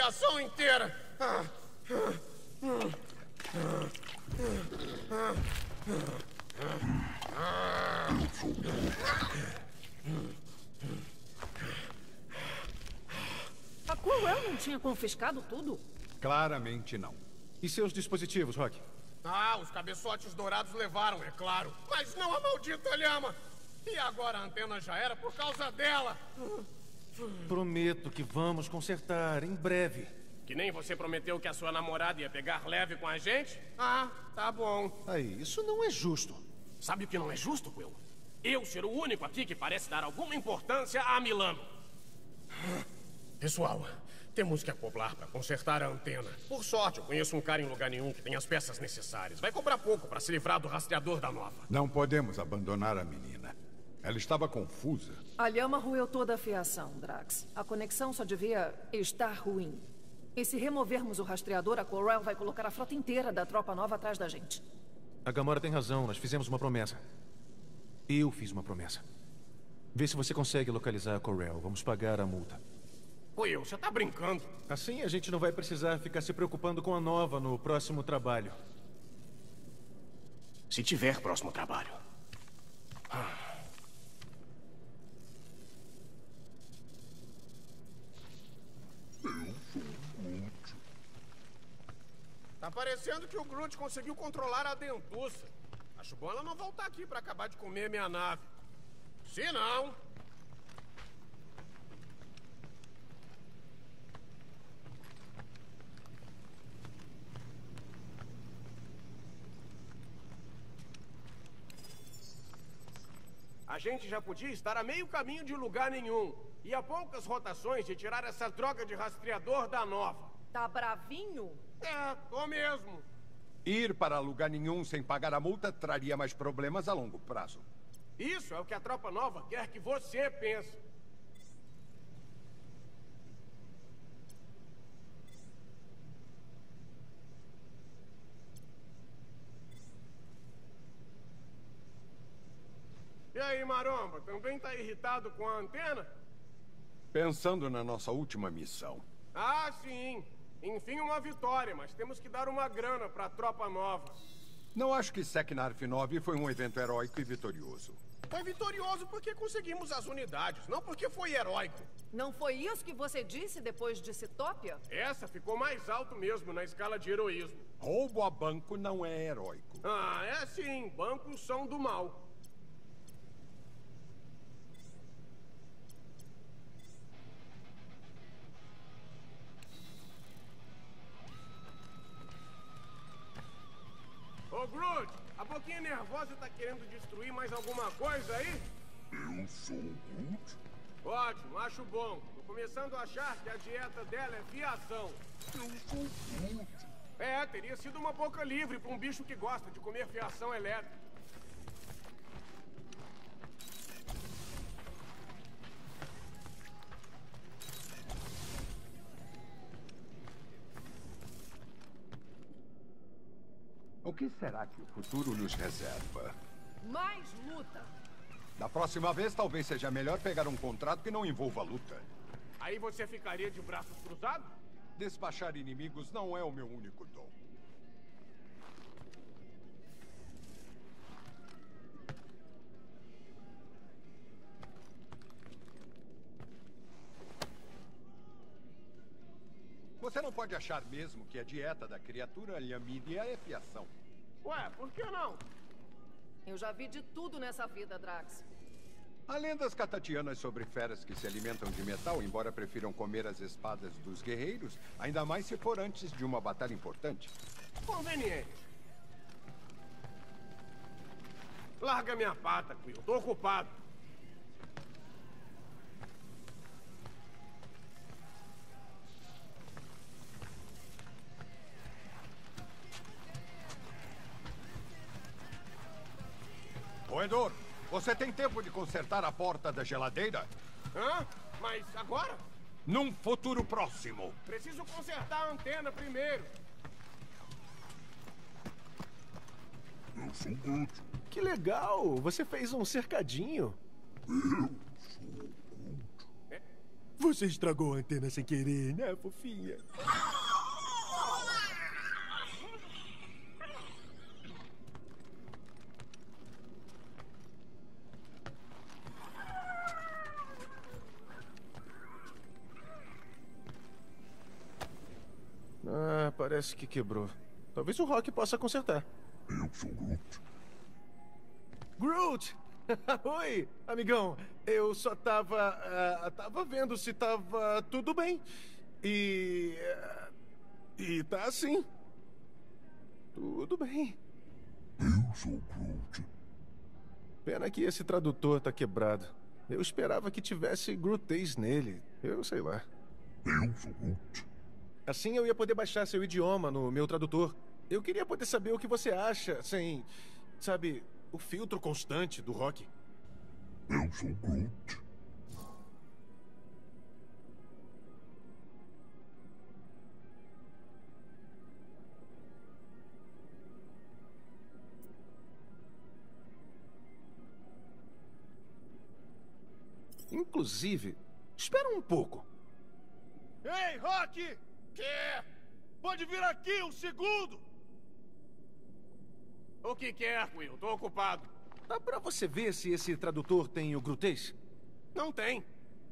a fiação inteira. Ah, A Corel não tinha confiscado tudo? Claramente não. E seus dispositivos, Rock? Ah, os cabeçotes dourados levaram, é claro. Mas não a maldita lhama. E agora a antena já era por causa dela. Prometo que vamos consertar em breve. Que nem você prometeu que a sua namorada ia pegar leve com a gente? Ah, tá bom. Aí, isso não é justo. Sabe o que não é justo, Will? Eu ser o único aqui que parece dar alguma importância a Milano. Pessoal, temos que acoplar para consertar a antena. Por sorte, eu conheço um cara em lugar nenhum que tem as peças necessárias. Vai cobrar pouco para se livrar do rastreador da nova. Não podemos abandonar a menina. Ela estava confusa. A lhama roeu toda a fiação, Drax. A conexão só devia estar ruim. E se removermos o rastreador, a Corel vai colocar a frota inteira da tropa nova atrás da gente. A Gamora tem razão, nós fizemos uma promessa. Eu fiz uma promessa. Vê se você consegue localizar a Corel. Vamos pagar a multa. Will, você tá brincando? Assim a gente não vai precisar ficar se preocupando com a nova no próximo trabalho. Se tiver próximo trabalho. Tá parecendo que o Groot conseguiu controlar a dentuça. Acho bom ela não voltar aqui pra acabar de comer minha nave. Se não... A gente já podia estar a meio caminho de lugar nenhum. E a poucas rotações de tirar essa droga de rastreador da nova. Tá bravinho? É, tô mesmo. Ir para lugar nenhum sem pagar a multa traria mais problemas a longo prazo. Isso é o que a tropa nova quer que você pense. E aí, Maromba, também tá irritado com a antena? Pensando na nossa última missão. Ah, sim. Enfim, uma vitória, mas temos que dar uma grana pra tropa nova. Não acho que Seknarf 9 foi um evento heróico e vitorioso. Foi vitorioso porque conseguimos as unidades, não porque foi heróico. Não foi isso que você disse depois de Citópia? Essa ficou mais alto mesmo na escala de heroísmo. Roubo a banco não é heróico. Ah, é sim. Bancos são do mal. Ô, Groot, a boquinha nervosa tá querendo destruir mais alguma coisa aí? Eu sou o Groot? Ótimo, acho bom. Tô começando a achar que a dieta dela é fiação. Eu sou o Groot. É, teria sido uma boca livre pra um bicho que gosta de comer fiação elétrica. O que será que o futuro nos reserva? Mais luta! Da próxima vez, talvez seja melhor pegar um contrato que não envolva luta. Aí você ficaria de braços cruzados? Despachar inimigos não é o meu único dom. Você não pode achar mesmo que a dieta da criatura lhamídea é fiação. Ué, por que não? Eu já vi de tudo nessa vida, Drax. Há lendas catatianas sobre feras que se alimentam de metal, embora prefiram comer as espadas dos guerreiros, ainda mais se for antes de uma batalha importante. Conveniente. Larga minha pata, Quill. Tô ocupado. Roedor, você tem tempo de consertar a porta da geladeira? Hã? Mas agora? Num futuro próximo. Preciso consertar a antena primeiro. Eu sou Groot. Que legal! Você fez um cercadinho. Eu sou o Groot. Você estragou a antena sem querer, né, fofinha? Parece que quebrou. Talvez o Rock possa consertar. Eu sou Groot. Groot! Oi, amigão. Eu só tava. ah, tava vendo se tava tudo bem. E. ah, e tá assim. Tudo bem. Eu sou Groot. Pena que esse tradutor tá quebrado. Eu esperava que tivesse Grootês nele. Eu sei lá. Eu sou Groot. Assim eu ia poder baixar seu idioma no meu tradutor. Eu queria poder saber o que você acha, sem. Sabe, o filtro constante do rock. Eu sou Groot. Inclusive, espera um pouco. Ei, Rock! Que? Pode vir aqui um segundo! O que quer, Will? Tô ocupado. Dá pra você ver se esse tradutor tem o Grutês? Não tem.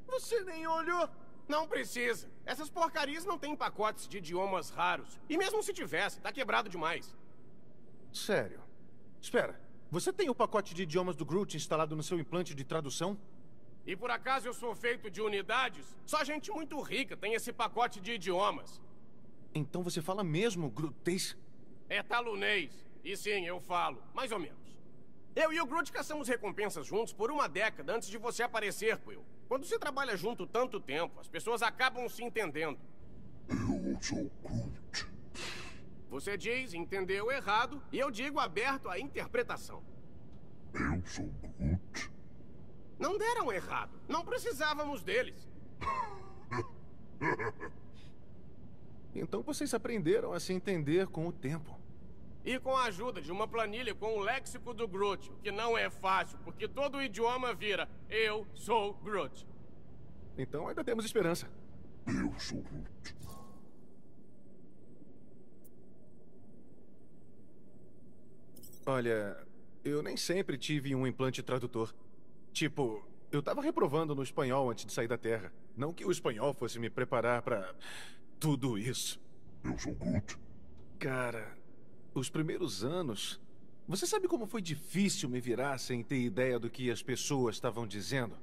Você nem olhou. Não precisa. Essas porcarias não têm pacotes de idiomas raros. E mesmo se tivesse, tá quebrado demais. Sério. Espera, você tem o pacote de idiomas do Groot instalado no seu implante de tradução? E por acaso eu sou feito de unidades? Só gente muito rica tem esse pacote de idiomas. Então você fala mesmo Grutês? É talunês. E sim, eu falo. Mais ou menos. Eu e o Groot caçamos recompensas juntos por uma década antes de você aparecer, Quill. Quando se trabalha junto tanto tempo, as pessoas acabam se entendendo. Eu sou Groot. Você diz, entendeu errado, e eu digo aberto à interpretação. Eu sou Groot. Não deram errado. Não precisávamos deles. Então vocês aprenderam a se entender com o tempo. E com a ajuda de uma planilha com o léxico do Groot, o que não é fácil, porque todo o idioma vira Eu sou Groot. Então ainda temos esperança. Eu sou Groot. Olha, eu nem sempre tive um implante tradutor. Tipo, eu tava reprovando no espanhol antes de sair da Terra. Não que o espanhol fosse me preparar pra tudo isso. Eu sou Groot. Cara, os primeiros anos. Você sabe como foi difícil me virar sem ter ideia do que as pessoas estavam dizendo?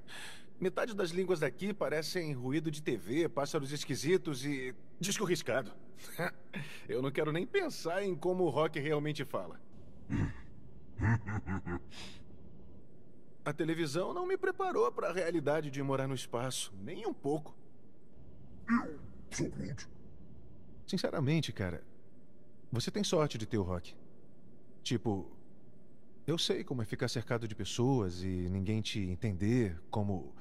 Metade das línguas daqui parecem ruído de TV, pássaros esquisitos e. disco riscado. Eu não quero nem pensar em como o rock realmente fala. A televisão não me preparou para a realidade de morar no espaço, nem um pouco. Eu sou Groot. Sinceramente, cara, você tem sorte de ter o rock. Tipo, eu sei como é ficar cercado de pessoas e ninguém te entender, como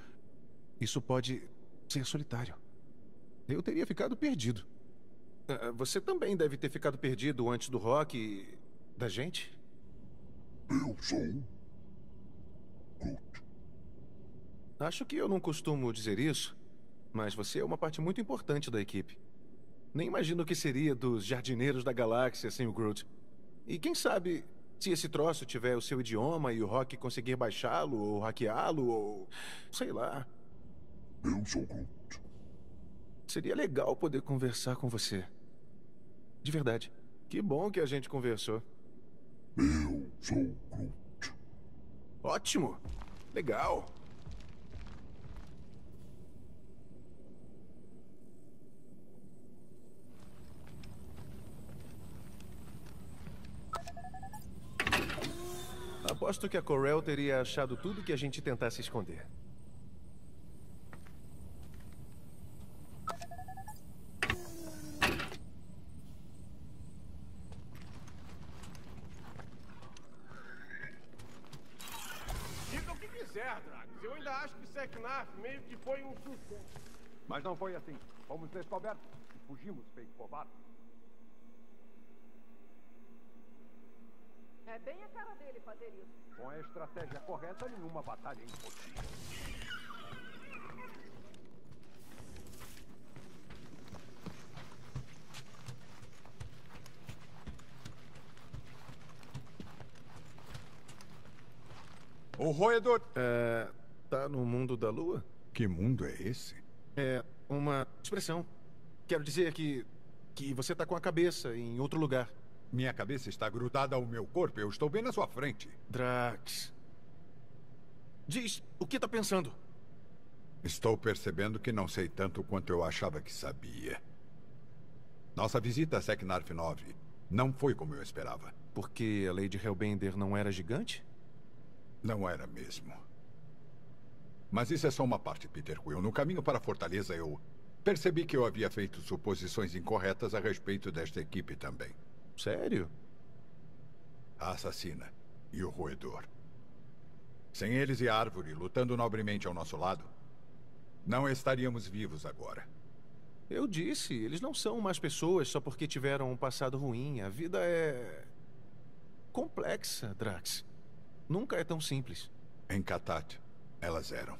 isso pode ser solitário. Eu teria ficado perdido. Ah, Você também deve ter ficado perdido antes do rock e da gente? Eu sou Groot. Acho que eu não costumo dizer isso, mas você é uma parte muito importante da equipe. Nem imagino o que seria dos jardineiros da galáxia sem o Groot. E quem sabe se esse troço tiver o seu idioma e o Rock conseguir baixá-lo ou hackeá-lo ou sei lá. Eu sou Groot. Seria legal poder conversar com você. De verdade. Que bom que a gente conversou. Eu sou Groot. Ótimo. Legal. Aposto que a Corel teria achado tudo que a gente tentasse esconder. Diga o que quiser, Drax. Eu ainda acho que Seknaf meio que foi um sucesso. Mas não foi assim. Fomos descobertos e fugimos feito covardes. É bem a cara dele fazer isso. Com a estratégia correta, nenhuma batalha é impossível. O roedor... É, tá no mundo da lua? Que mundo é esse? É uma expressão. Quero dizer que... que você tá com a cabeça em outro lugar. Minha cabeça está grudada ao meu corpo. Eu estou bem na sua frente. Drax. Diz o que tá pensando. Estou percebendo que não sei tanto quanto eu achava que sabia. Nossa visita a Seknarf 9 não foi como eu esperava. Porque a Lady Hellbender não era gigante? Não era mesmo. Mas isso é só uma parte, Peter Quill. No caminho para a Fortaleza, eu percebi que eu havia feito suposições incorretas a respeito desta equipe também. Sério? A assassina e o roedor. Sem eles e a árvore lutando nobremente ao nosso lado, não estaríamos vivos agora. Eu disse, eles não são más pessoas só porque tiveram um passado ruim. A vida é. complexa, Drax. Nunca é tão simples. Em Katat, elas eram.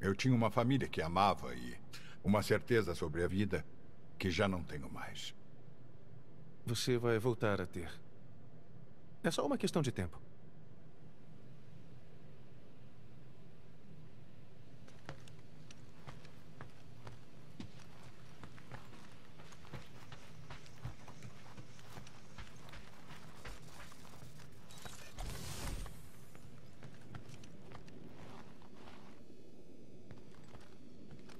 Eu tinha uma família que amava e uma certeza sobre a vida que já não tenho mais. Você vai voltar a ter. É só uma questão de tempo.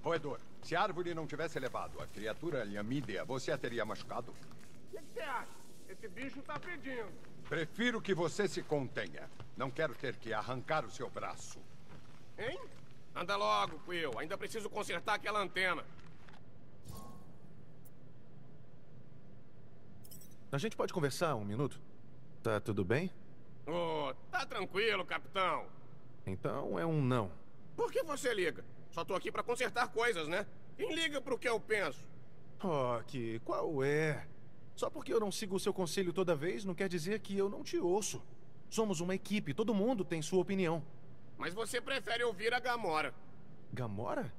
Roedor, se a árvore não tivesse levado a criatura Lhamídea, você a teria machucado? O que que você acha? Esse bicho tá pedindo. Prefiro que você se contenha. Não quero ter que arrancar o seu braço. Hein? Anda logo, Quill. Ainda preciso consertar aquela antena. A gente pode conversar um minuto? Tá tudo bem? Ô, tá tranquilo, capitão. Então é um não. Por que você liga? Só tô aqui pra consertar coisas, né? Quem liga pro que eu penso? Rock, qual é? Só porque eu não sigo o seu conselho toda vez não quer dizer que eu não te ouço. Somos uma equipe, todo mundo tem sua opinião. Mas você prefere ouvir a Gamora. Gamora?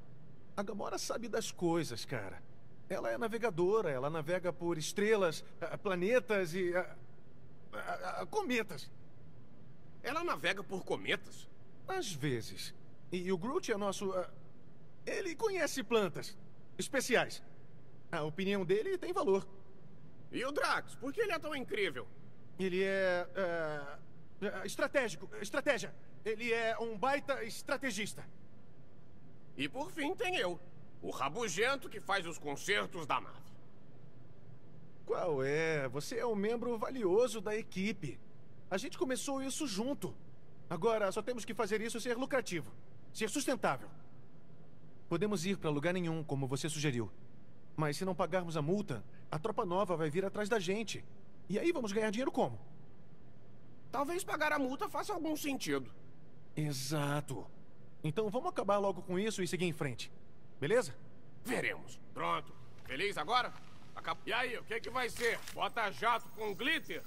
A Gamora sabe das coisas, cara. Ela é navegadora, ela navega por estrelas, planetas e. cometas. Ela navega por cometas? Às vezes. E o Groot é nosso. ele conhece plantas especiais. A opinião dele tem valor. E o Drax? Por que ele é tão incrível? Ele é. ah, ah, estratégico. Estratégia. Ele é um baita estrategista. E por fim tem eu. O rabugento que faz os concertos da nave. Qual é? Você é um membro valioso da equipe. A gente começou isso junto. Agora só temos que fazer isso ser lucrativo, ser sustentável. Podemos ir para lugar nenhum, como você sugeriu. Mas se não pagarmos a multa, a tropa nova vai vir atrás da gente. E aí vamos ganhar dinheiro como? Talvez pagar a multa faça algum sentido. Exato. Então vamos acabar logo com isso e seguir em frente. Beleza? Veremos. Pronto. Feliz agora? Acab- E aí, o que, que vai ser? Bota jato com glitter?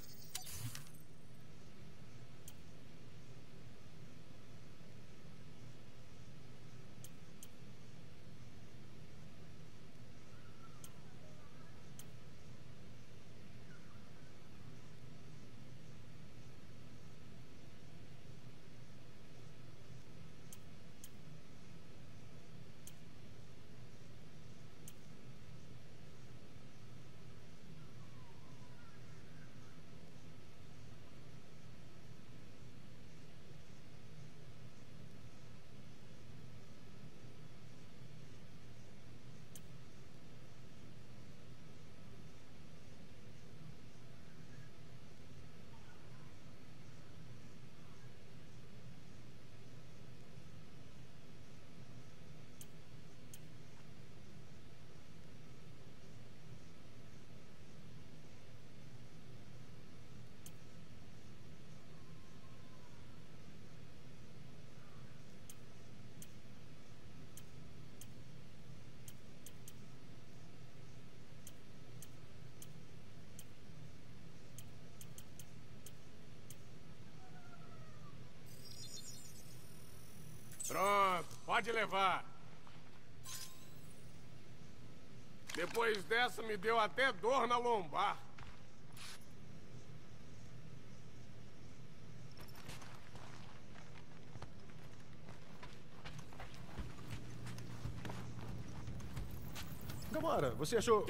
Pode levar. Depois dessa, me deu até dor na lombar. Gamora, você achou...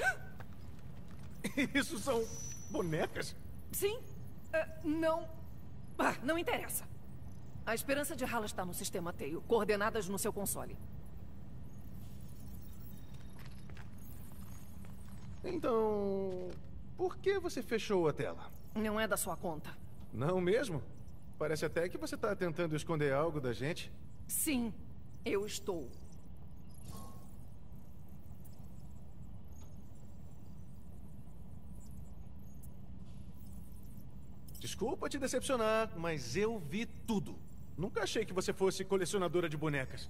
Isso são bonecas? Sim. Uh, não... Ah, não interessa. A esperança de Hala está no sistema Teio, coordenadas no seu console. Então, por que você fechou a tela? Não é da sua conta. Não mesmo? Parece até que você está tentando esconder algo da gente. Sim, eu estou. Desculpa te decepcionar, mas eu vi tudo. Nunca achei que você fosse colecionadora de bonecas.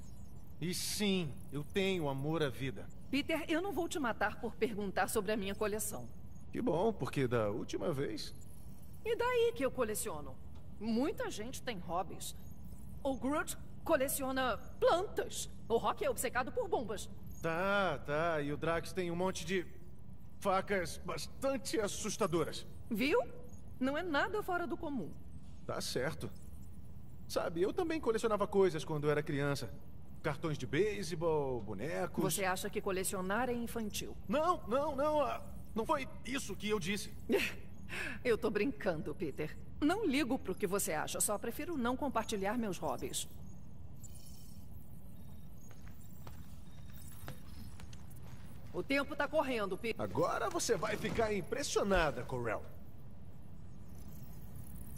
E sim, eu tenho amor à vida. Peter, eu não vou te matar por perguntar sobre a minha coleção. Que bom, porque da última vez. E daí que eu coleciono? Muita gente tem hobbies. O Groot coleciona plantas. O Rock é obcecado por bombas. Tá, tá. E o Drax tem um monte de facas bastante assustadoras. Viu? Não é nada fora do comum. Tá certo. Sabe, eu também colecionava coisas quando era criança. Cartões de beisebol, bonecos. Você acha que colecionar é infantil? Não, não, não. ah, Não foi isso que eu disse. Eu tô brincando, Peter. Não ligo pro que você acha, só prefiro não compartilhar meus hobbies. O tempo tá correndo, Peter. Agora você vai ficar impressionada, Corel.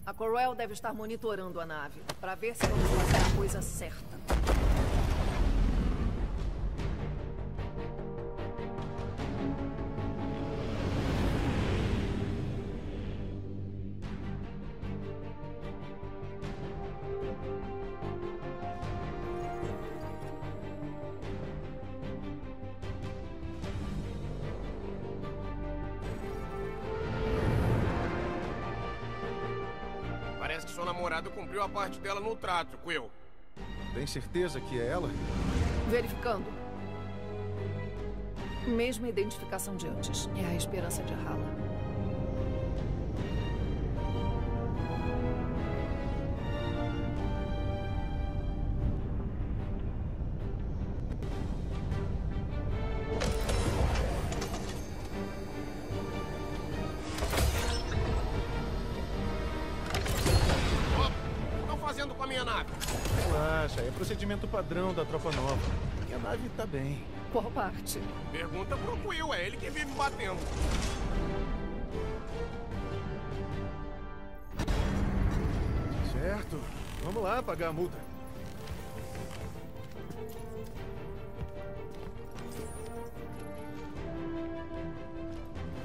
A Corel deve estar monitorando a nave para ver se vamos fazer a coisa certa. Parte dela no trato, Quill. Tem certeza que é ela? Verificando. Mesma identificação de antes. É a esperança de Hala. Relaxa, é procedimento padrão da tropa nova. Minha nave tá bem. Qual parte? Pergunta pro Quill, é ele que vive batendo. Certo. Vamos lá pagar a multa.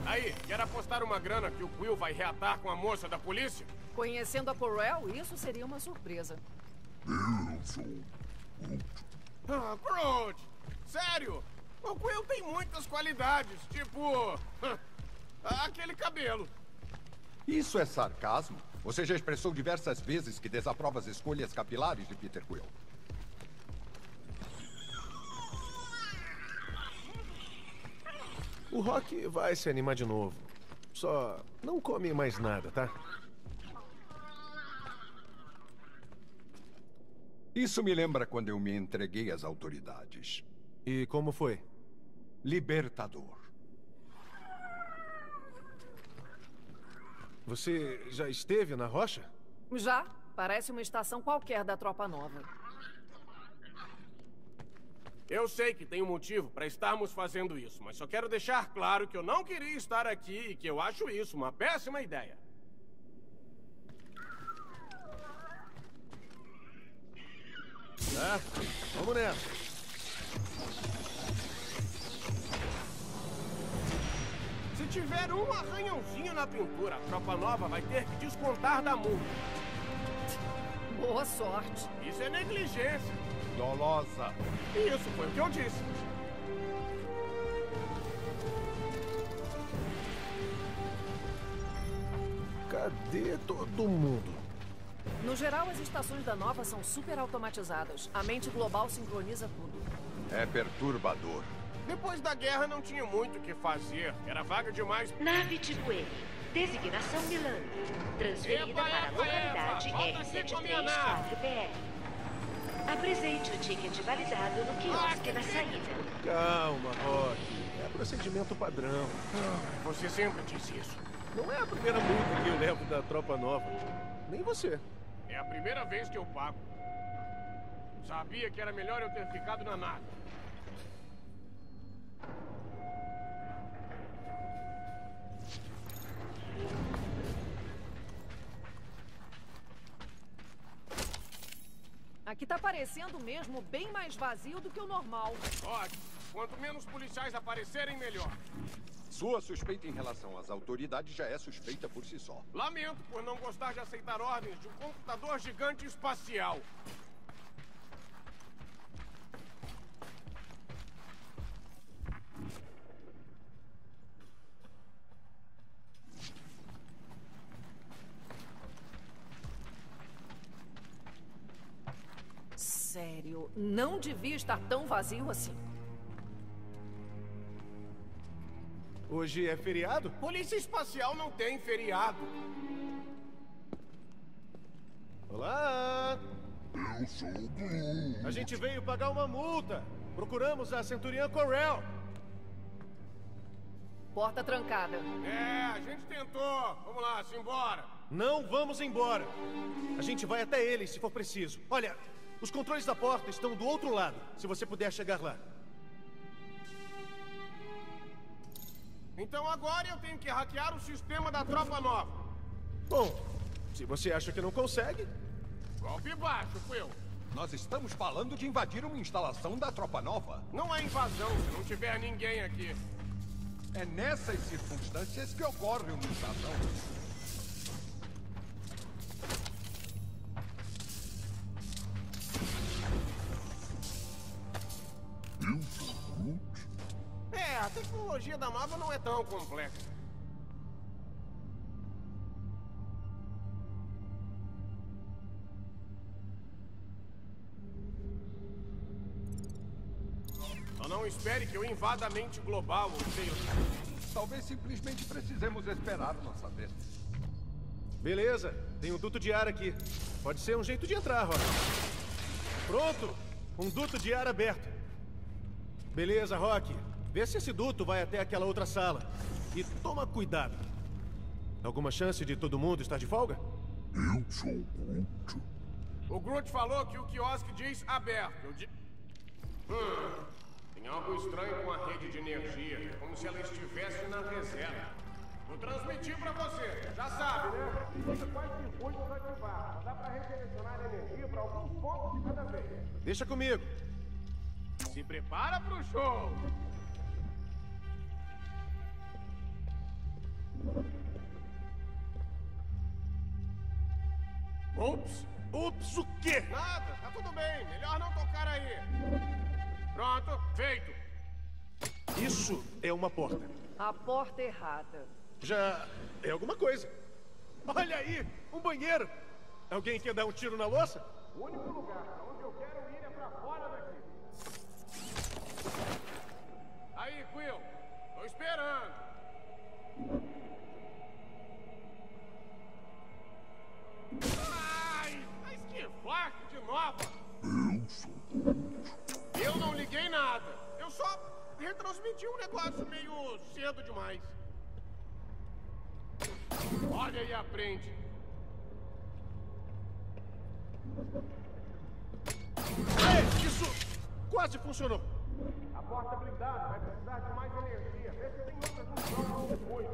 Aí, quer apostar uma grana que o Quill vai reatar com a moça da polícia? Conhecendo a Corel, isso seria uma surpresa. Eu sou Groot. Ah, Groot! Sério? O Quill tem muitas qualidades, tipo... aquele cabelo. Isso é sarcasmo? Você já expressou diversas vezes que desaprova as escolhas capilares de Peter Quill. O Rock vai se animar de novo. Só não come mais nada, tá? Isso me lembra quando eu me entreguei às autoridades. E como foi? Libertador. Você já esteve na rocha? Já. Parece uma estação qualquer da Tropa Nova. Eu sei que tem um motivo para estarmos fazendo isso, mas só quero deixar claro que eu não queria estar aqui e que eu acho isso uma péssima ideia. Tá, vamos nessa. Se tiver um arranhãozinho na pintura, a tropa nova vai ter que descontar da multa. Boa sorte. Isso é negligência. Dolosa. Isso foi o que eu disse. Cadê todo mundo? No geral, as estações da Nova são super automatizadas. A mente global sincroniza tudo. É perturbador. Depois da guerra não tinha muito o que fazer. Era vaga demais. Nave tipo M. Designação Milano. Transferida Epa, para a epa, localidade epa, volta aqui com a minha nave. R734PR. Apresente o ticket validado no quiosque Ah, que na saída. Calma, Rock. É procedimento padrão. Você sempre disse isso. Não é a primeira multa que eu levo da tropa nova. Nem você. É a primeira vez que eu pago. Sabia que era melhor eu ter ficado na nave. Aqui tá parecendo mesmo bem mais vazio do que o normal. Ótimo. Quanto menos policiais aparecerem, melhor. Sua suspeita em relação às autoridades já é suspeita por si só. Lamento por não gostar de aceitar ordens de um computador gigante espacial. Sério, não devia estar tão vazio assim. Hoje é feriado? Polícia espacial não tem feriado. Olá! Eu sou o Blue. A gente veio pagar uma multa. Procuramos a Centurião Corel. Porta trancada. É, a gente tentou. Vamos lá, simbora. Não vamos embora. A gente vai até eles se for preciso. Olha, os controles da porta estão do outro lado, se você puder chegar lá. Então agora eu tenho que hackear o sistema da tropa nova. Bom, se você acha que não consegue, Golpe baixo, Quill. Nós estamos falando de invadir uma instalação da tropa nova. Não é invasão se não tiver ninguém aqui. É nessas circunstâncias que ocorre uma invasão. Tecnologia da nova não é tão complexa. Só não espere que eu invada a mente global, ou. Talvez simplesmente precisemos esperar nossa vez. beleza. Tem um duto de ar aqui. Pode ser um jeito de entrar, Rock. Pronto! Um duto de ar aberto. Beleza, Rock. Vê se esse duto vai até aquela outra sala. E toma cuidado. Alguma chance de todo mundo estar de folga? Eu sou o Groot. O Groot falou que o quiosque diz aberto. Eu di... Hum, tem algo estranho com a rede de energia. Como se ela estivesse na reserva. Vou transmitir pra você. Já sabe, né? Fica quais circuitos ativar. Só dá pra redirecionar a energia pra alguns pontos de cada vez. Deixa comigo. Se prepara pro show! Ups! Ups, o quê? Nada, tá tudo bem. Melhor não tocar aí. Pronto, feito. Isso é uma porta. A porta errada. Já é alguma coisa. Olha aí, um banheiro. Alguém quer dar um tiro na louça? O único lugar onde eu quero ir é retransmiti um negócio meio cedo demais. Olha e aprende. Ei, isso quase funcionou. A porta blindada vai precisar de mais energia. Vê se tem outras funções depois.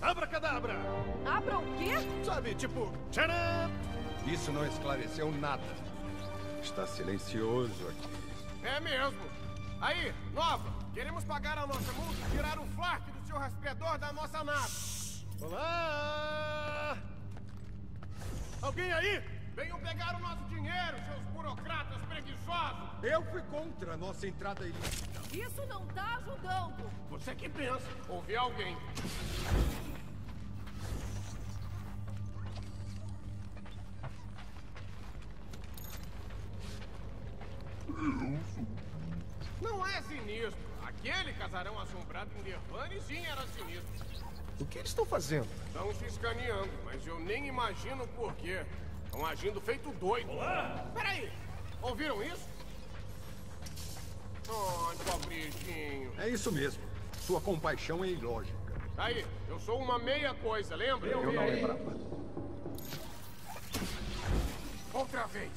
Abracadabra! Abra o quê? Sabe, tipo, tcharam! Isso não esclareceu nada. Está silencioso aqui. É mesmo. Aí, nova. Queremos pagar a nossa multa e tirar o flak do seu rastreador da nossa nave. Olá! Alguém aí? Venham pegar o nosso dinheiro, seus burocratas preguiçosos. Eu fui contra a nossa entrada ilícita. Isso não tá ajudando. Você que pensa. Ouvi alguém. Não é sinistro. Aquele casarão assombrado em Nirvana sim era sinistro. O que eles estão fazendo? Estão se escaneando, mas eu nem imagino por quê. Estão agindo feito doido. Olá! Peraí, Ouviram isso? Ai, pobrezinho. É isso mesmo. Sua compaixão é ilógica. Aí, eu sou uma meia coisa, lembra? Eu não lembrava. Outra vez.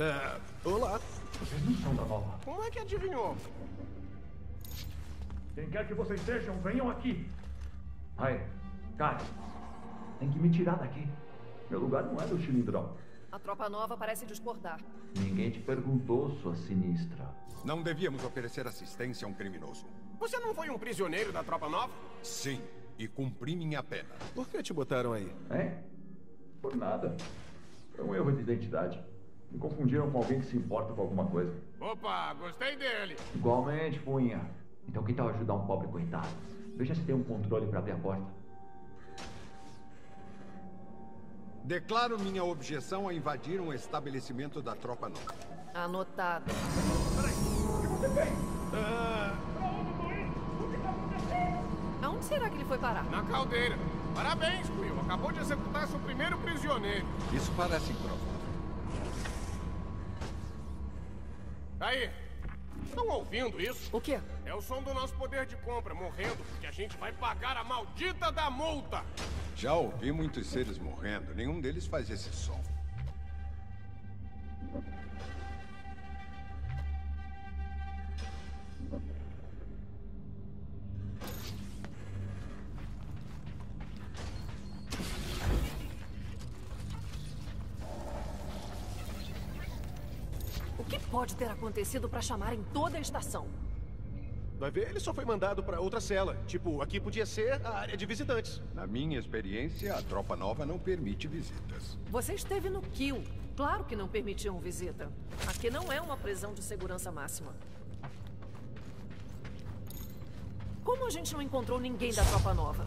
Ah, olá. Vocês não são da nova. Como é que adivinhou? Quem quer que vocês sejam, venham aqui. Aí, cara, tem que me tirar daqui. Meu lugar não é do cilindrão. A tropa nova parece discordar. Ninguém te perguntou, sua sinistra. Não devíamos oferecer assistência a um criminoso. Você não foi um prisioneiro da tropa nova? Sim, e cumpri minha pena. Por que te botaram aí? É? Por nada. Foi um erro de identidade. Me confundiram com alguém que se importa com alguma coisa. Opa, gostei dele. Igualmente, punha. Então que tal ajudar um pobre coitado? Veja se tem um controle para abrir a porta. Declaro minha objeção a invadir um estabelecimento da tropa nova. Anotado. Aonde será que ele foi parar? Na caldeira. Parabéns, Quill. Acabou de executar seu primeiro prisioneiro. Isso parece improvável. Aí. Estão ouvindo isso? O quê? É o som do nosso poder de compra morrendo porque a gente vai pagar a maldita da multa. Já ouvi muitos seres morrendo, nenhum deles faz esse som. Acontecido para chamarem toda a estação? Vai ver, ele só foi mandado pra outra cela. Tipo, aqui podia ser a área de visitantes. Na minha experiência, a tropa nova não permite visitas. Você esteve no Kill. Claro que não permitiam visita. Aqui não é uma prisão de segurança máxima. Como a gente não encontrou ninguém da tropa nova?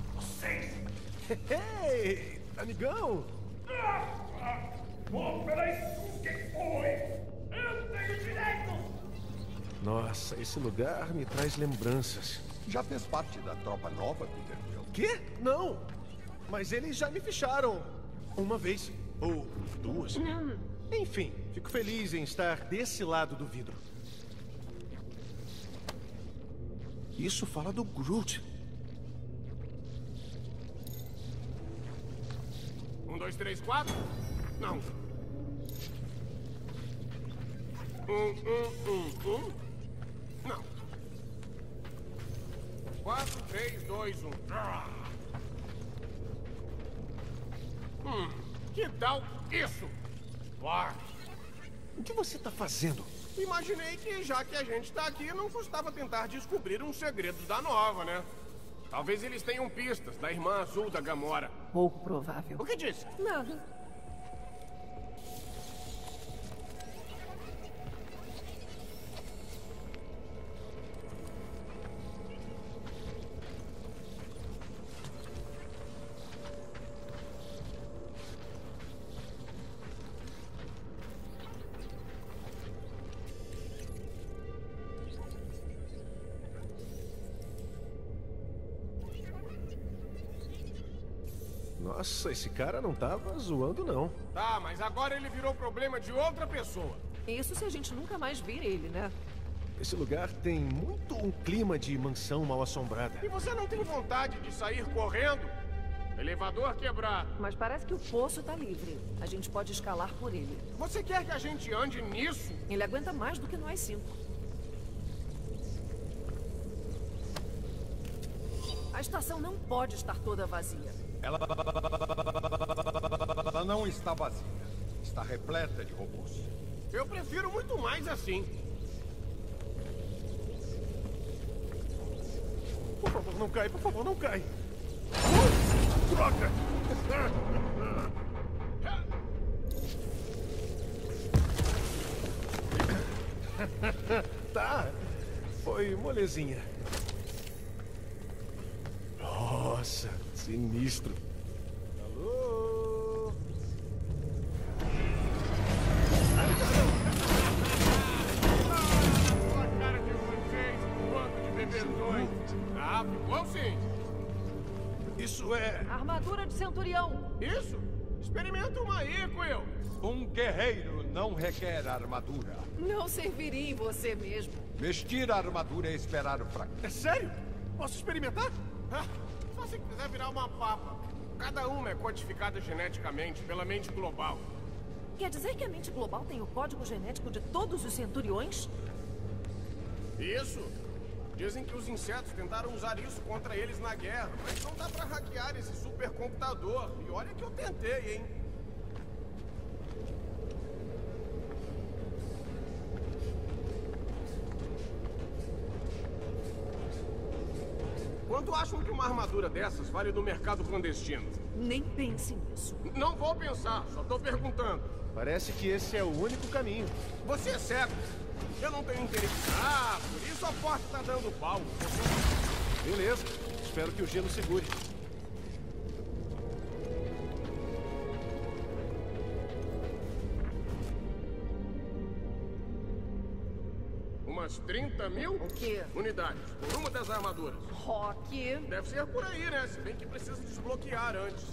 Ei, amigão! Oh, peraí! Quem foi? Eu tenho direito! Nossa, esse lugar me traz lembranças. Já fez parte da tropa nova, Peter Quill? Quê? Não! Mas eles já me ficharam uma vez. Ou duas. Enfim, fico feliz em estar desse lado do vidro. Isso fala do Groot. Um, dois, três, quatro? Não. Um, um, um, um. Não. Quatro, três, dois, um. Ah. Hum, que tal isso? Vai. O que você tá fazendo? Imaginei que, já que a gente tá aqui, não custava tentar descobrir uns segredos da nova, né? Talvez eles tenham pistas da irmã azul da Gamora. Pouco provável. O que disse? Nada. Nossa, esse cara não tava zoando, não. Tá, mas agora ele virou problema de outra pessoa. Isso se a gente nunca mais vir ele, né? Esse lugar tem muito um clima de mansão mal assombrada. E você não tem vontade de sair correndo? Elevador quebrado. Mas parece que o poço tá livre. A gente pode escalar por ele. Você quer que a gente ande nisso? Ele aguenta mais do que nós cinco. A estação não pode estar toda vazia. Ela Ela não está vazia. Está repleta de robôs. Eu prefiro muito mais assim. Por favor, não cai, por favor, não cai. Uh, droga! tá, foi molezinha. Nossa, sinistro. Isso é. Armadura de centurião. Isso? Experimenta uma aí, Quill. Um guerreiro não requer armadura. Não serviria em você mesmo. Vestir a armadura é esperar o fraco. É sério? Posso experimentar? Ah, só se quiser virar uma papa. Cada uma é codificada geneticamente pela mente global. Quer dizer que a mente global tem o código genético de todos os centuriões? Isso. Dizem que os insetos tentaram usar isso contra eles na guerra, mas não dá pra hackear esse supercomputador. E olha que eu tentei, hein? Quanto acham que uma armadura dessas vale no mercado clandestino? Nem pense nisso. Não vou pensar, só tô perguntando. Parece que esse é o único caminho. Você é cego. Eu não tenho interesse. Ah, por isso a porta tá dando pau. Beleza. Espero que o gelo segure. Umas 30 mil O quê? unidades por uma das armaduras. Rock. Deve ser por aí, né? Se bem que precisa desbloquear antes.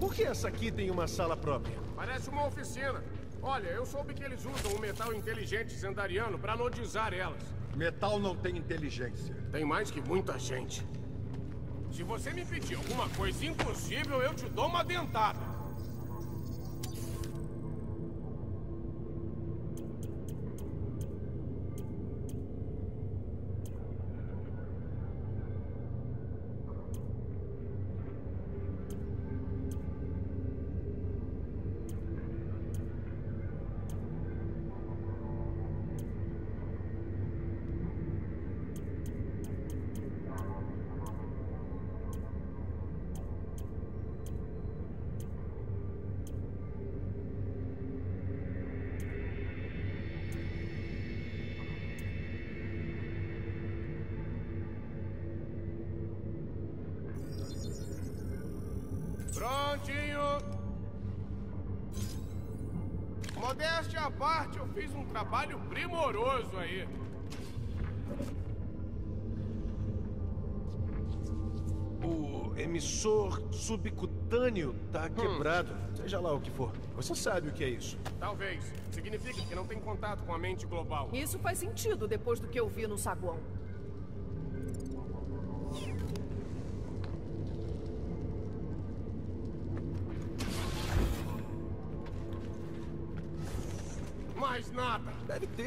Por que essa aqui tem uma sala própria? Parece uma oficina. Olha, eu soube que eles usam um metal inteligente zendariano para anodizar elas. Metal não tem inteligência. Tem mais que muita gente. Se você me pedir alguma coisa impossível, eu te dou uma dentada. Parte, eu fiz um trabalho primoroso aí. O emissor subcutâneo tá quebrado. Seja lá o que for. Você sabe o que é isso. Talvez. Significa que não tem contato com a mente global. Isso faz sentido depois do que eu vi no saguão.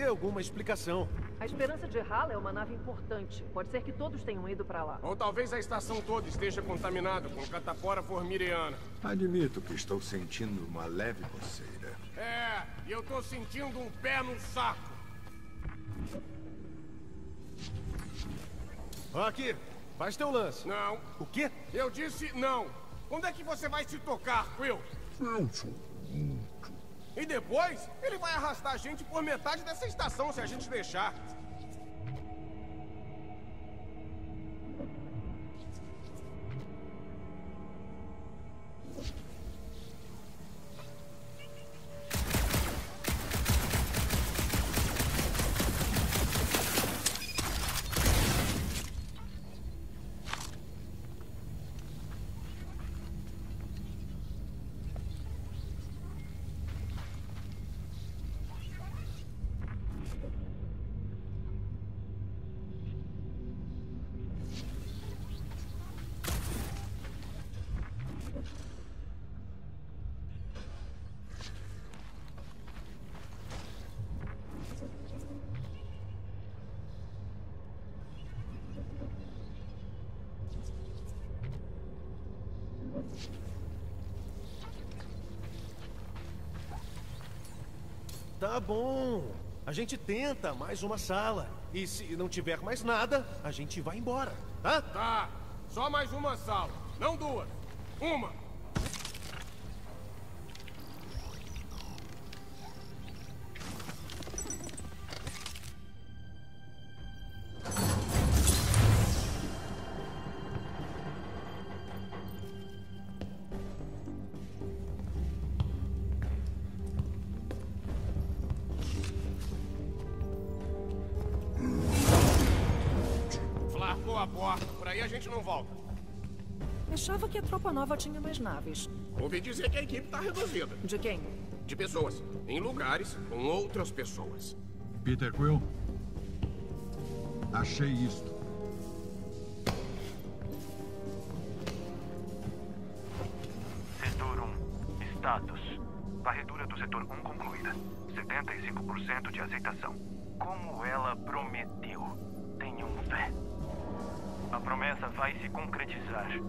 Alguma explicação. A Esperança de Hala é uma nave importante. Pode ser que todos tenham ido pra lá. Ou talvez a estação toda esteja contaminada com catapora formiriana. Admito que estou sentindo uma leve coceira. É, e eu tô sentindo um pé no saco. Aqui, faz teu lance. Não, O quê? eu disse não. Quando é que você vai se tocar, Quill? Eu sou Groot. E depois, ele vai arrastar a gente por metade dessa estação se a gente deixar. Tá bom. A gente tenta mais uma sala. E se não tiver mais nada, a gente vai embora, tá? Tá, só mais uma sala, não duas. Uma. Porta, por aí a gente não volta. Achava que a tropa nova tinha mais naves. Ouvi dizer que a equipe tá reduzida. De quem? De pessoas. Em lugares com outras pessoas. Peter Quill? Achei isto. Vai se concretizar.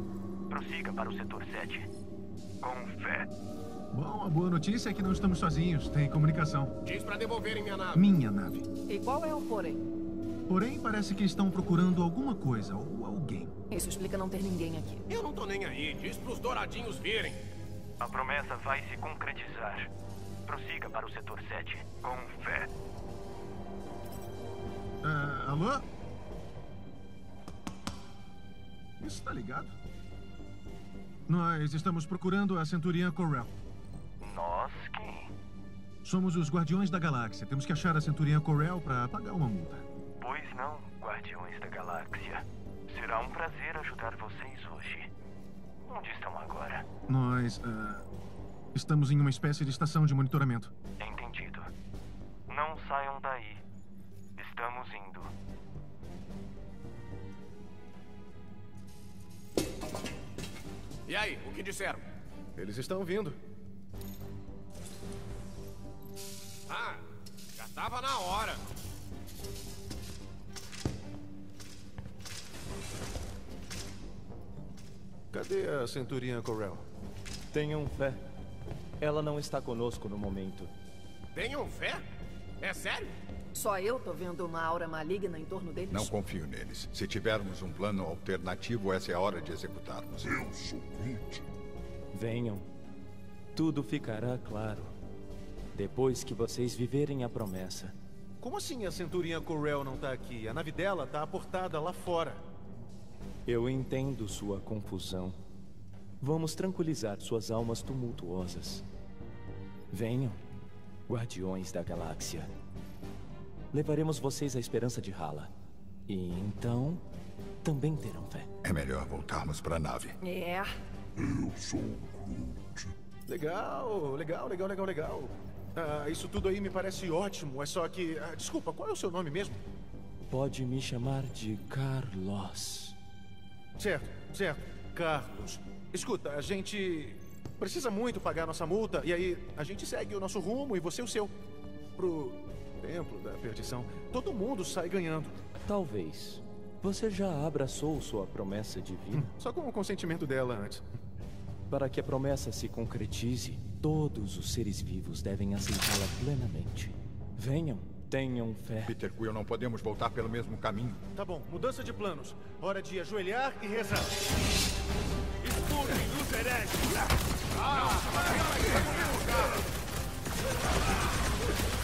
Prossiga para o setor 7. Com fé. Bom, a boa notícia é que não estamos sozinhos. Tem comunicação. Diz pra devolverem minha nave. Minha nave. E qual é o porém? Porém, parece que estão procurando alguma coisa ou alguém. Isso explica não ter ninguém aqui. Eu não tô nem aí. Diz pros douradinhos virem. A promessa vai se concretizar. Prossiga para o setor 7. Com fé. Ah, alô? Isso tá ligado? Nós estamos procurando a Centuriã Corel. Nós quem? Somos os Guardiões da Galáxia. Temos que achar a Centuriã Corel para pagar uma multa. Pois não, Guardiões da Galáxia. Será um prazer ajudar vocês hoje. Onde estão agora? Nós ah, estamos em uma espécie de estação de monitoramento. Entendido. E aí, o que disseram? Eles estão vindo. Ah, já tava na hora. Cadê a Centuriã Corel? Tenham fé. Ela não está conosco no momento. Tenham fé? É sério? Só eu tô vendo uma aura maligna em torno deles? Não confio neles. Se tivermos um plano alternativo, essa é a hora de executarmos. Eu sou Groot. Venham. Tudo ficará claro. Depois que vocês viverem a promessa. Como assim a Centuriã Corel não tá aqui? A nave dela tá aportada lá fora. Eu entendo sua confusão. Vamos tranquilizar suas almas tumultuosas. Venham, guardiões da galáxia. Levaremos vocês à esperança de Hala. E então, também terão fé. É melhor voltarmos para a nave. É. Eu sou Groot. Legal, legal, legal, legal, legal. Ah, isso tudo aí me parece ótimo. É só que. ah, desculpa, qual é o seu nome mesmo? Pode me chamar de Carlos. Certo, certo. Carlos. Escuta, a gente precisa muito pagar nossa multa e aí a gente segue o nosso rumo e você o seu. Pro templo da perdição. Todo mundo sai ganhando. Talvez. Você já abraçou sua promessa divina? Só com o consentimento dela antes. Para que a promessa se concretize, todos os seres vivos devem aceitá-la plenamente. Venham, tenham fé. Peter Quill, não podemos voltar pelo mesmo caminho. Tá bom, mudança de planos. Hora de ajoelhar e rezar. Expulsem os hereges! Feito faca quente! Eles ainda são tropa nova? Estamos aqui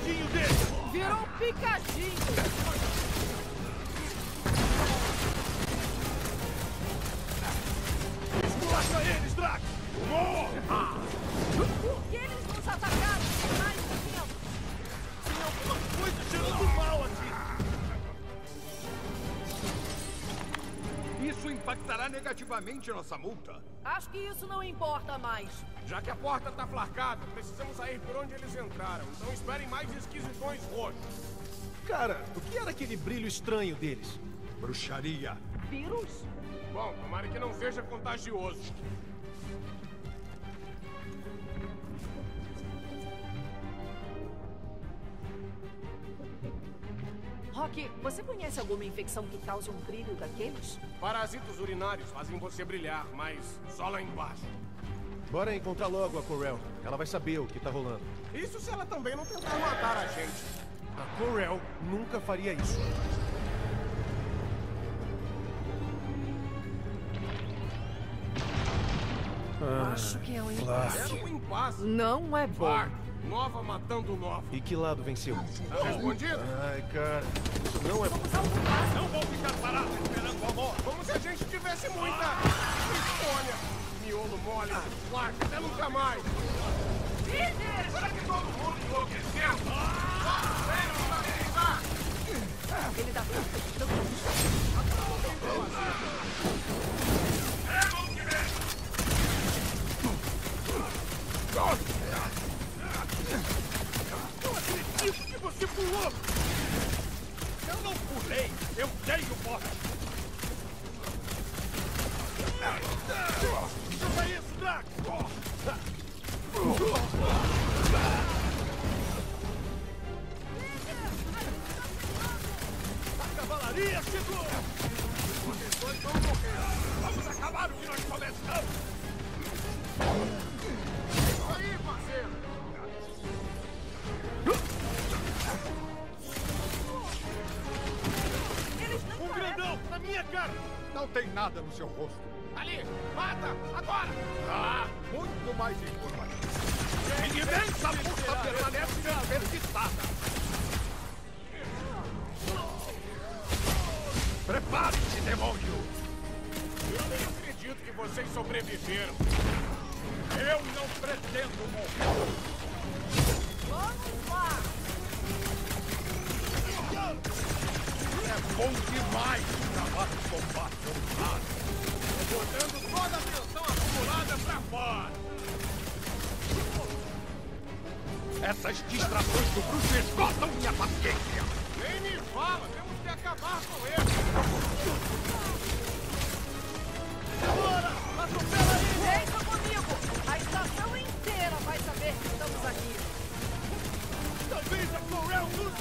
picadinho dele! Virou um picadinho! Negativamente nossa multa. Acho que isso não importa mais. Já que a porta tá flarcada, precisamos sair por onde eles entraram. Então esperem mais esquisitões roxos. Cara, o que era aquele brilho estranho deles? Bruxaria. Vírus? Bom, tomara que não seja contagioso. Rock, você conhece alguma infecção que cause um brilho daqueles? Parasitos urinários fazem você brilhar, mas só lá embaixo. Bora encontrar logo a Corel. Ela vai saber o que tá rolando. Isso se ela também não tentar matar a gente. A Corel nunca faria isso. acho que é um Clark. impasse. Um impasse. Não é bom. Clark, nova matando nova. E que lado venceu? Tá respondido? Ai, cara, isso não é bom. Não vou ficar parado esperando a morte. Como se a gente tivesse muita escolha. Miolo mole, Clark, até nunca mais. Será que todo mundo enlouqueceu? Pensar? Ele dá Não acredito que pulou! Eu não pulei, eu dei o bote! Chupa isso, Drax! A cavalaria chegou! Vocês dois vão morrer! Vamos acabar o que nós começamos! Não tem nada no seu rosto. Ali! Mata! Agora! Ah, muito mais informativo. E imensa força permanece desperdiçada! Prepare-se, demônio! Eu nem acredito que vocês sobreviveram! Eu não pretendo morrer! Vamos lá! É bom demais travar o combate ousado. Botando toda a tensão acumulada pra fora! Essas distrações do bruxo esgotam minha paciência. Nem me fala! Temos que acabar com ele! Bora! Atropela ele! Deixa comigo! A estação inteira vai saber que estamos aqui. Talvez a Corel nos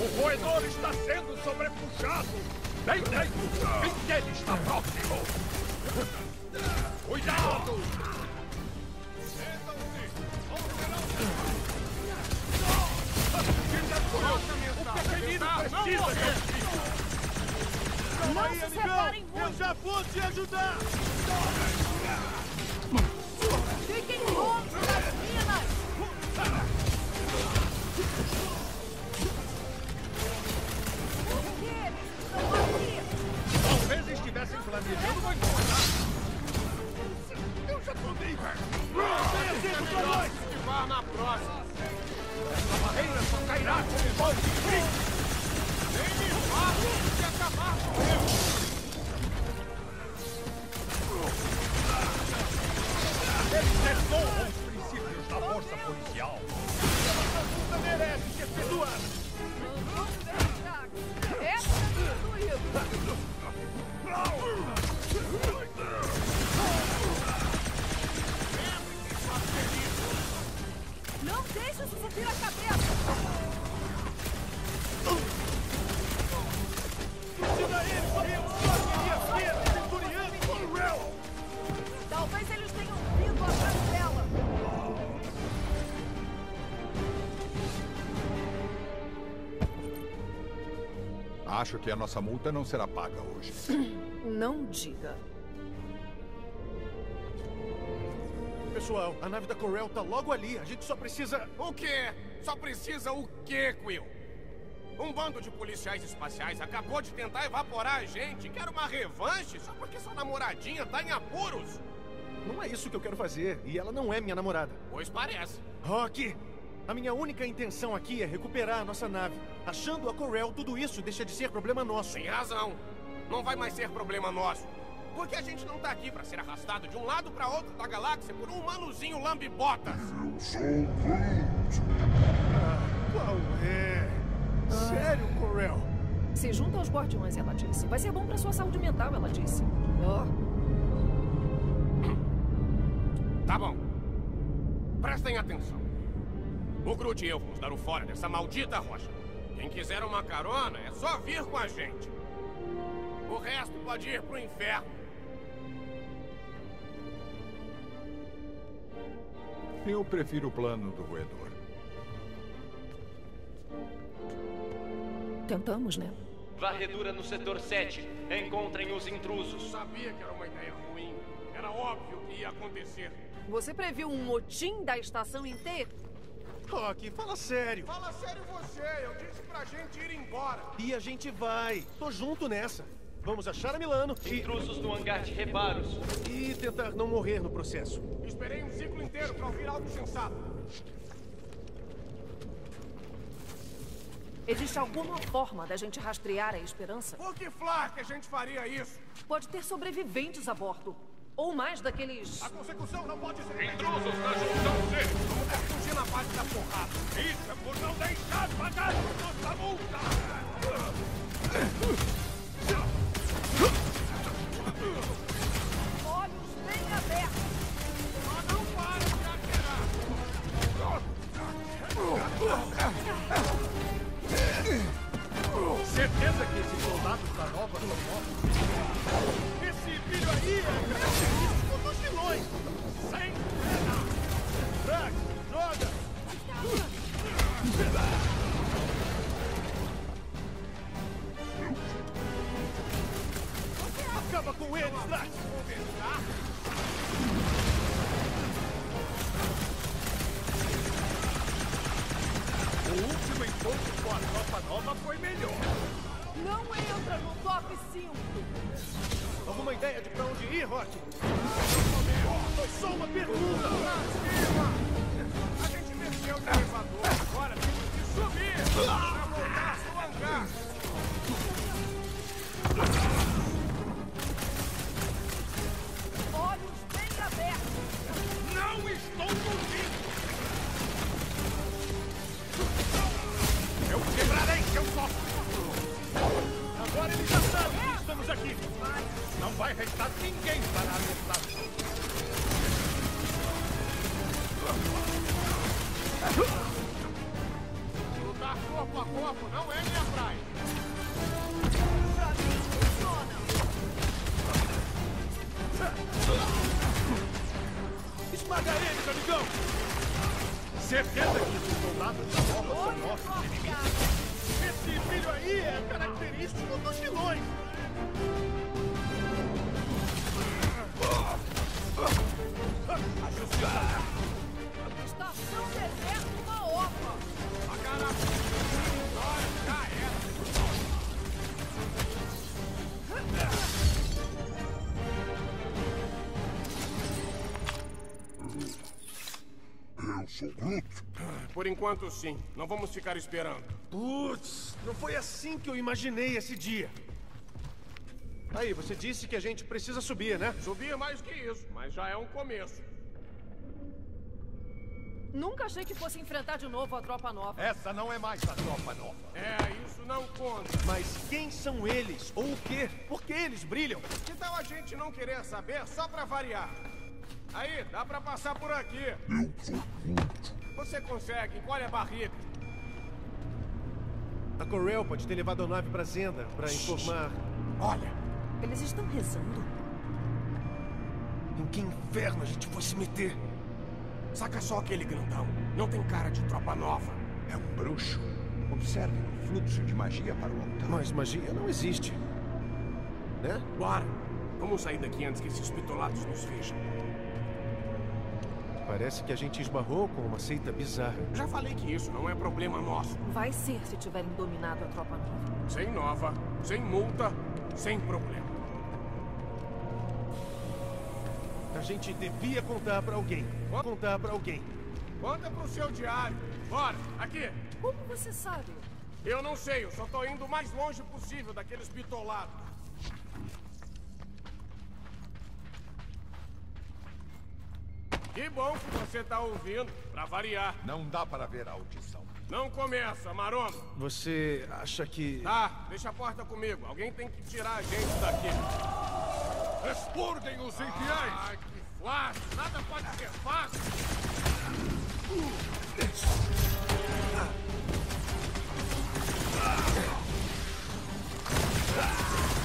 O roedor está sendo sobrepuxado! Dentro! O fim dele está próximo! Cuidado! O! Não Eu já vou te ajudar! Fiquem longe das minas. Estivessem planejando uma coisa. Eu já tomei, velho. Tenha tempo pra nós! Esquivar na próxima. Essa barreira só cairá com um golpe de grito. Nem me fala de acabar com ele. Eles desonram os princípios da força policial. Essa merece que a nossa multa não será paga hoje. Não diga. Pessoal, a nave da Corel tá logo ali. A gente só precisa... O quê? Só precisa o quê, Quill? Um bando de policiais espaciais acabou de tentar evaporar a gente. Quer uma revanche só porque sua namoradinha tá em apuros. Não é isso que eu quero fazer. E ela não é minha namorada. Pois parece. Rock! A minha única intenção aqui é recuperar a nossa nave. Achando a Corel, tudo isso deixa de ser problema nosso. Tem razão. Não vai mais ser problema nosso. Porque a gente não tá aqui pra ser arrastado de um lado pra outro da galáxia por um humanozinho lambe-botas. Eu sou Groot. Qual é? Sério, Corel? Se junta aos guardiões, ela disse. Vai ser bom pra sua saúde mental, ela disse. Oh. Tá bom. Prestem atenção. O Groot e eu vamos dar o fora dessa maldita rocha. Quem quiser uma carona, é só vir com a gente. O resto pode ir pro inferno. Eu prefiro o plano do roedor. Tentamos, né? Varredura no setor 7. Encontrem os intrusos. Sabia que era uma ideia ruim. Era óbvio que ia acontecer. Você previu um motim da estação inteira? Rock, fala sério. Fala sério você. Eu disse pra gente ir embora. E a gente vai. Tô junto nessa. Vamos achar a Milano e... Intrusos no hangar de reparos. E tentar não morrer no processo. Esperei um ciclo inteiro pra ouvir algo sensato. Existe alguma forma da gente rastrear a esperança? Por que Flar que a gente faria isso? Pode ter sobreviventes a bordo. Ou mais daqueles. A consecução não pode ser. Intrusos na junção C! Vamos fugir na base da porrada. Isso é por não deixar pagar nossa multa! Olhos enquanto, sim. Não vamos ficar esperando. Putz, não foi assim que eu imaginei esse dia. Aí, você disse que a gente precisa subir, né? Subir mais que isso, mas já é um começo. Nunca achei que fosse enfrentar de novo a tropa nova. Essa não é mais a tropa nova. É, isso não conta. Mas quem são eles? Ou o quê? Por que eles brilham? Que tal a gente não querer saber só pra variar? Aí, dá pra passar por aqui. Você consegue, encolhe a barriga. A Corel pode ter levado a nave pra Zenda pra informar. Olha, Eles estão rezando. Em que inferno a gente foi se meter? saca só aquele grandão. Não tem cara de tropa nova. É um bruxo. Observe o fluxo de magia para o altar. Mas magia não existe. Né? Bora. Vamos sair daqui antes que esses pitolados nos vejam. Parece que a gente esbarrou com uma seita bizarra. Já falei que isso não é problema nosso. Vai ser se tiverem dominado a tropa nova. Sem nova, sem multa, sem problema. A gente devia contar pra alguém. Contar pra alguém. Conta pro seu diário. Bora, aqui. Como você sabe? Eu não sei, eu só tô indo o mais longe possível daqueles bitolados. Que bom que você tá ouvindo, pra variar. Não dá para ver a audição. Não começa, maromba. Você acha que. Tá, deixa a porta comigo. Alguém tem que tirar a gente daqui. Expurguem os infiéis! Ai, que fácil. Nada pode ser fácil. Toma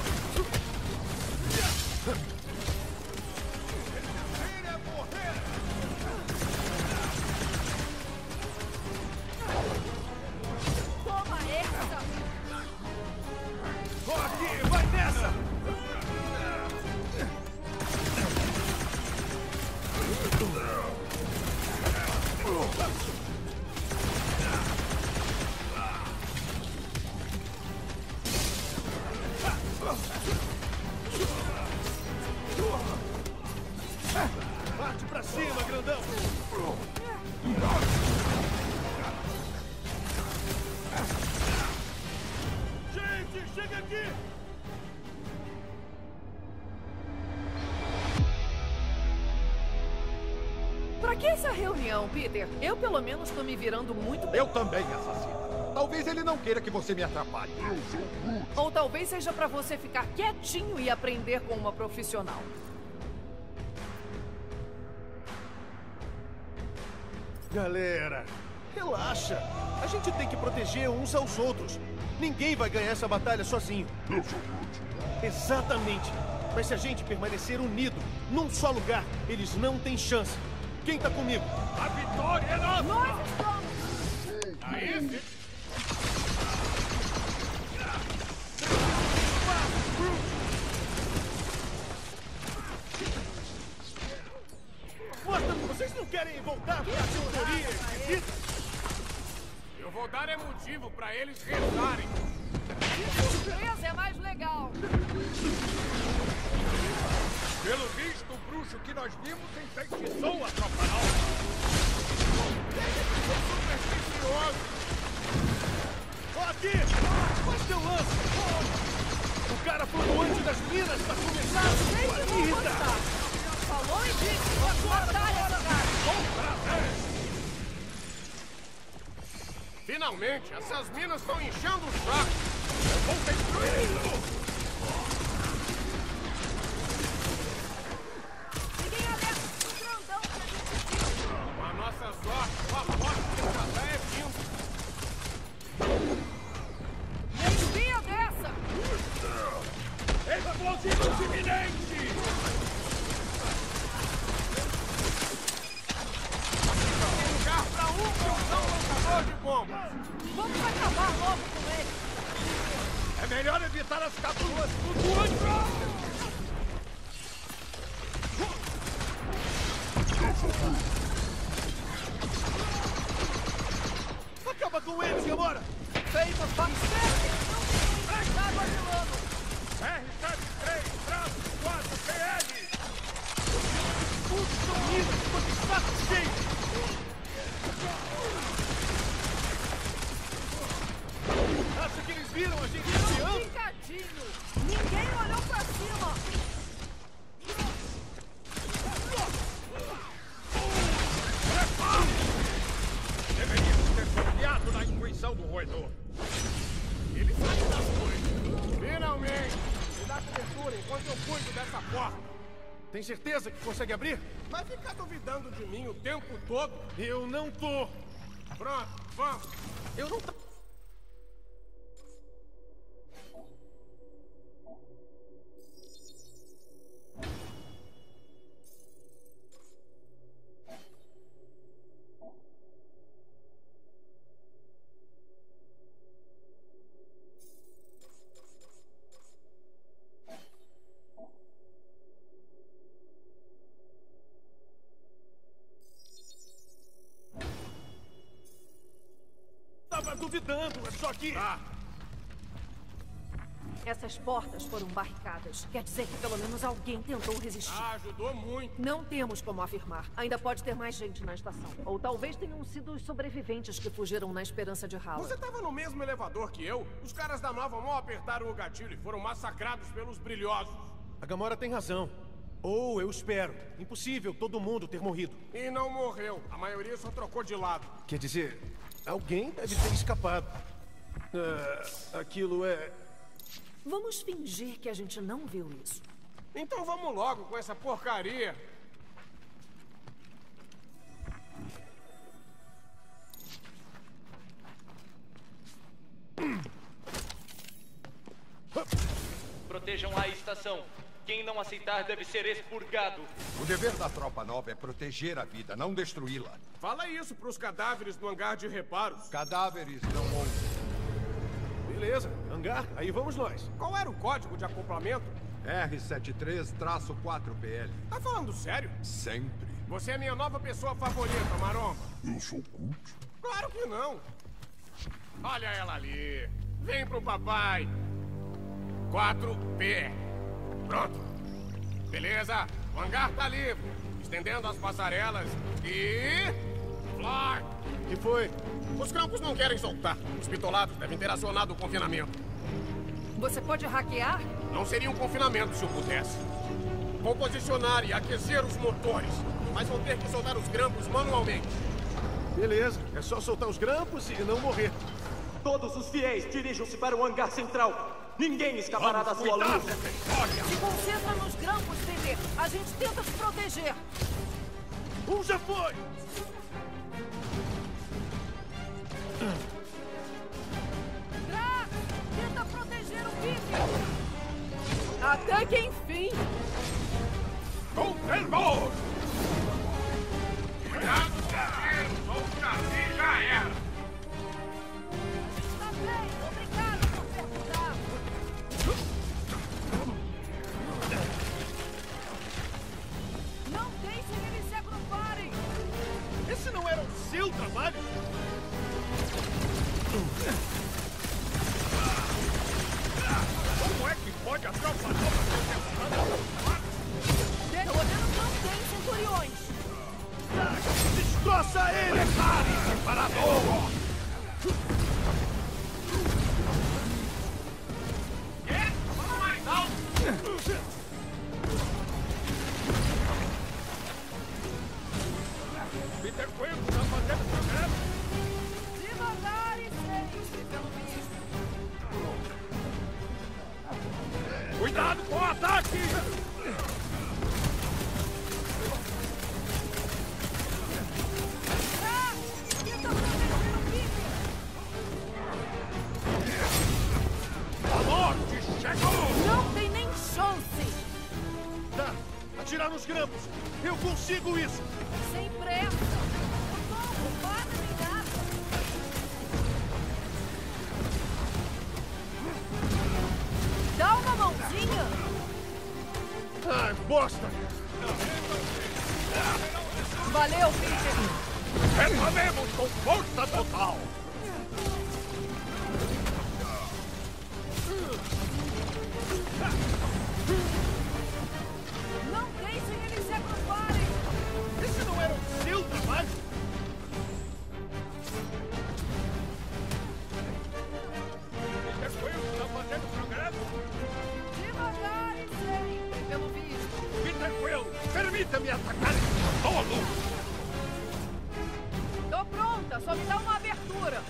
Peter? Eu, pelo menos, tô me virando muito bem. Eu também, assassino. Talvez ele não queira que você me atrapalhe. Ou talvez seja pra você ficar quietinho e aprender com uma profissional. Galera, relaxa. A gente tem que proteger uns aos outros. Ninguém vai ganhar essa batalha sozinho. Exatamente. Mas se a gente permanecer unido, num só lugar, eles não têm chance. Quem tá comigo? Vocês não querem voltar pra teoria esquisita. Eu vou dar é motivo pra eles rezarem. Surpresa é mais legal! Pelo visto, o bruxo que nós vimos enfeitiçou a tropa das minas tá começando Sei que vou irritar! gostar! Falou e disse! Vou matar esse cara! Finalmente, essas minas estão enchendo o saco. Eu vou destruir isso. Certeza que consegue abrir? Vai ficar duvidando de mim o tempo todo? Eu não tô. Pronto, vamos. Eu não tô... duvidando, é só que... Ah, Essas portas foram barricadas. Quer dizer que pelo menos alguém tentou resistir. ah, ajudou muito. Não temos como afirmar. Ainda pode ter mais gente na estação. Ou talvez tenham sido os sobreviventes que fugiram na esperança de Hala. Você tava no mesmo elevador que eu? Os caras da Nova mal apertaram o gatilho e foram massacrados pelos brilhosos. A Gamora tem razão. Ou eu espero. Impossível todo mundo ter morrido. E não morreu. A maioria só trocou de lado. Quer dizer, alguém deve ter escapado. Ah, aquilo é... Vamos fingir que a gente não viu isso. Então vamos logo com essa porcaria. Protejam a estação. Quem não aceitar deve ser expurgado. O dever da tropa nova é proteger a vida, não destruí-la. Fala isso pros cadáveres do hangar de reparos. Cadáveres não ouvem. Beleza, hangar, aí vamos nós. Qual era o código de acoplamento? R73-4PL. Tá falando sério? Sempre. Você é minha nova pessoa favorita, Maromba. Eu sou Groot. Claro que não. Olha ela ali. Vem pro papai. 4P. Pronto. Beleza? O hangar tá livre. Estendendo as passarelas. E... Fly! que foi? Os campos não querem soltar. Os pitolados devem ter acionado o confinamento. Você pode hackear? Não seria um confinamento se eu pudesse. Vou posicionar e aquecer os motores. Mas vão ter que soltar os grampos manualmente. Beleza, é só soltar os grampos e não morrer. Todos os fiéis dirijam-se para o hangar central. Ninguém escapará da sua luz. Se concentra nos grampos, bebê. A gente tenta se proteger. Um já foi! Drax, tenta proteger o Peter. Até que enfim. Confirmou! Grampos. Eu consigo isso. Só me dá uma abertura.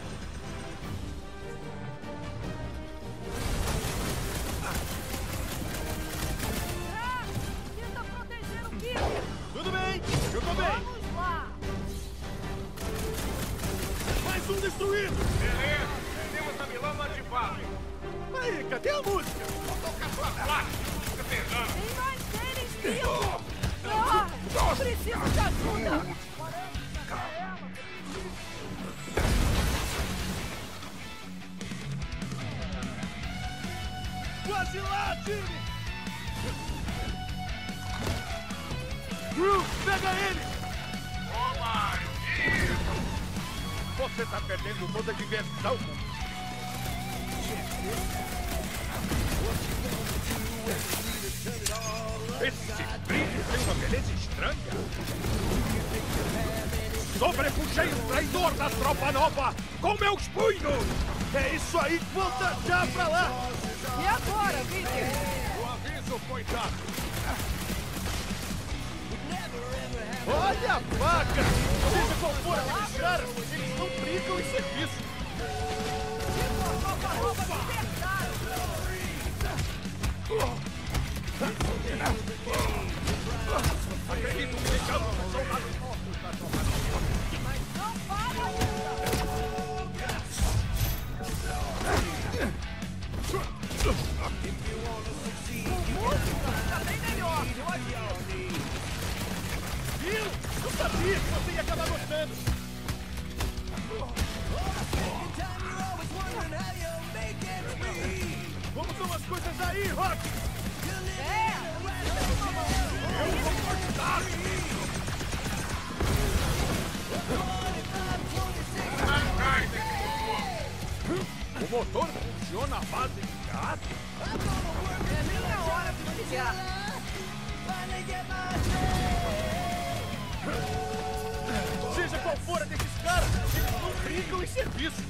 serviço.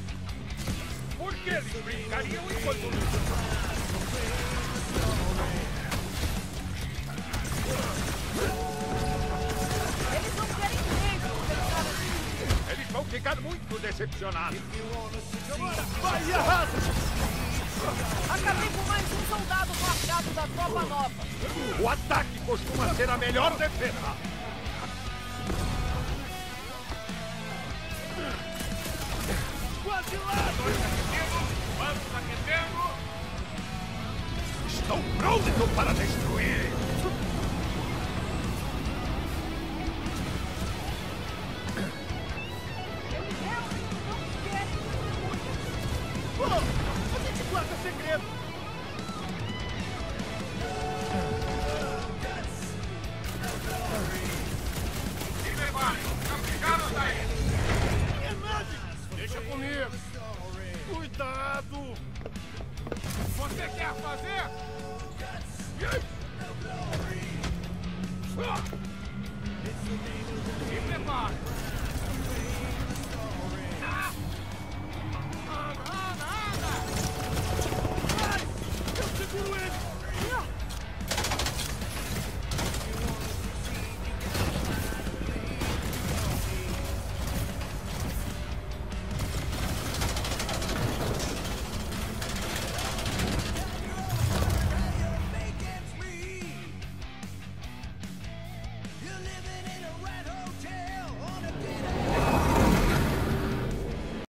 Por que eles brincariam enquanto Eles não querem mesmo Eles vão ficar muito decepcionados. Vai e! Acabei com mais um soldado marcado da tropa nova. O ataque costuma ser a melhor defesa. lado! Vamos aquecendo! Estão prontos para destruir!